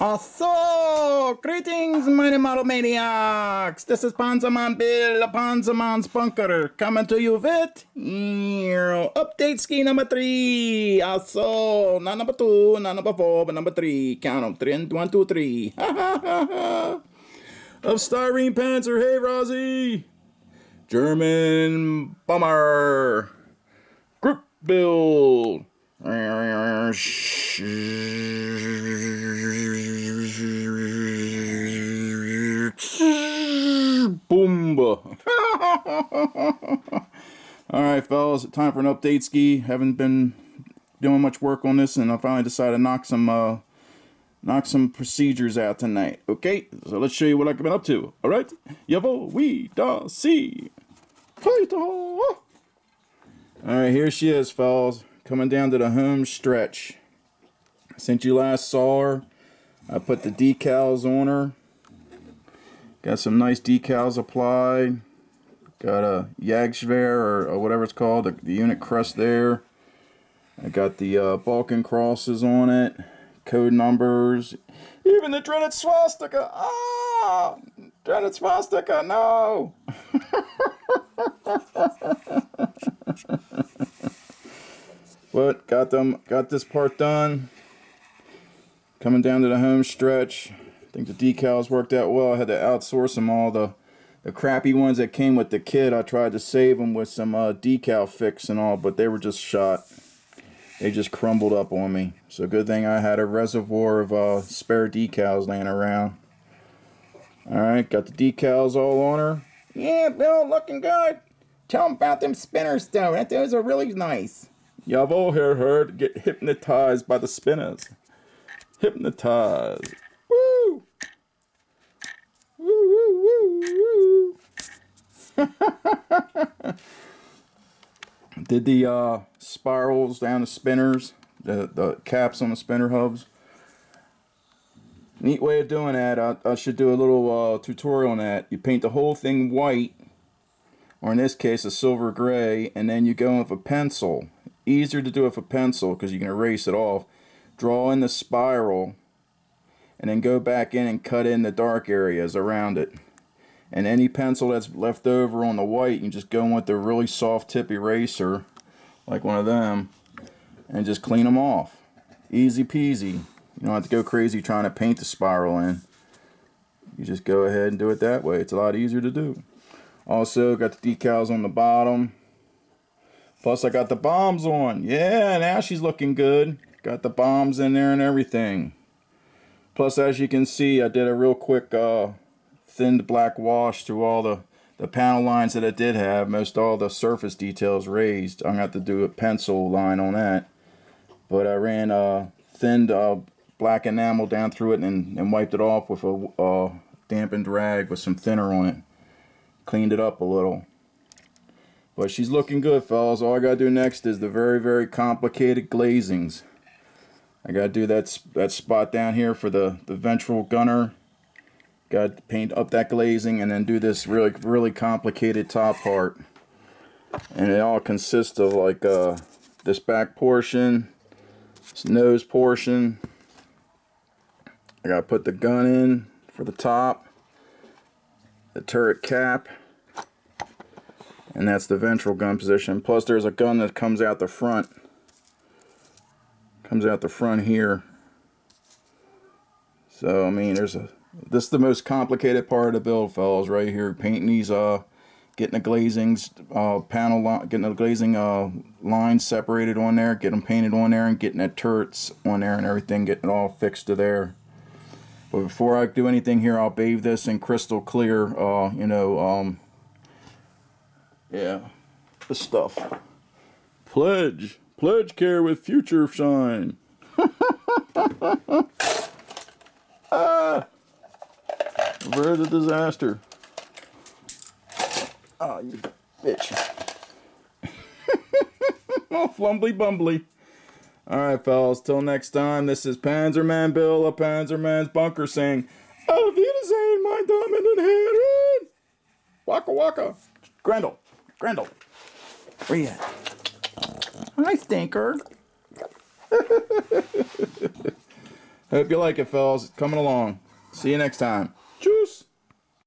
Also, greetings, mighty model maniacs. This is Panzerman Bill, Panzerman's bunker, coming to you with update ski number three. Also, not number two, not number four, but number three. Count them, three and one, two, three. of styrene Panzer. Hey, Rosie. German bomber. Group build. All right, fellas, time for an update ski. Haven't been doing much work on this, and I finally decided to knock some uh, knock some procedures out tonight. Okay, so let's show you what I've been up to. All right, Yavo, we da see. All right, here she is, fellas, coming down to the home stretch. Since you last saw her, I put the decals on her. Got some nice decals applied. Got a Jagdgewehr or, or, whatever it's called, the, the, unit crest there. I got the uh, Balken crosses on it, code numbers, even the dreaded swastika. Ah, dreaded swastika, no. but got them, got this part done. Coming down to the home stretch. I think the decals worked out well. I had to outsource them all. The the crappy ones that came with the kit, I tried to save them with some uh, decal fix and all, but they were just shot. They just crumbled up on me. So good thing I had a reservoir of uh, spare decals laying around. Alright, got the decals all on her. Yeah, Bill, looking good. Tell them about them spinners, though. Those are really nice. Y'all all heard get hypnotized by the spinners. Hypnotized. Did the uh, spirals down the spinners, the, the caps on the spinner hubs. Neat way of doing that. I, I should do a little uh, tutorial on that. You paint the whole thing white, or in this case a silver gray, and then you go with a pencil. Easier to do with a pencil because you can erase it off. Draw in the spiral and then go back in and cut in the dark areas around it. And any pencil that's left over on the white, you just go in with a really soft tip eraser, like one of them, and just clean them off. Easy peasy. You don't have to go crazy trying to paint the spiral in. You just go ahead and do it that way. It's a lot easier to do. Also, got the decals on the bottom. Plus, I got the bombs on. Yeah, now she's looking good. Got the bombs in there and everything. Plus, as you can see, I did a real quick uh, thinned black wash through all the, the panel lines that it did have. Most all the surface details raised. I'm going to have to do a pencil line on that. But I ran uh, thinned uh, black enamel down through it and, and wiped it off with a uh, dampened rag with some thinner on it. Cleaned it up a little. But she's looking good, fellas. All I got to do next is the very, very complicated glazings. I got to do that, that spot down here for the, the ventral gunner. Got to paint up that glazing and then do this really, really complicated top part. And it all consists of like uh, this back portion, this nose portion. I got to put the gun in for the top, the turret cap, and that's the ventral gun position. Plus there's a gun that comes out the front comes out the front here. So, I mean, there's a, this is the most complicated part of the build, fellas, right here. Painting these, uh, getting the glazings, uh, panel, getting the glazing, uh, lines separated on there, getting them painted on there, and getting the turrets on there and everything, getting it all fixed to there. But before I do anything here, I'll bathe this in crystal clear, uh, you know, um, yeah, the stuff. Pledge. Pledge care with future shine. ah! Avert a disaster. Oh, you bitch. oh, flumbly bumbly. Alright, fellas, till next time, this is Panzerman Bill of Panzerman's Bunker saying, Auf Wiedersehen, my dominant Herren! Waka waka. Grendel. Grendel. Where you at? Hi, Stinker. Hope you like it, fellas. Coming along. See you next time.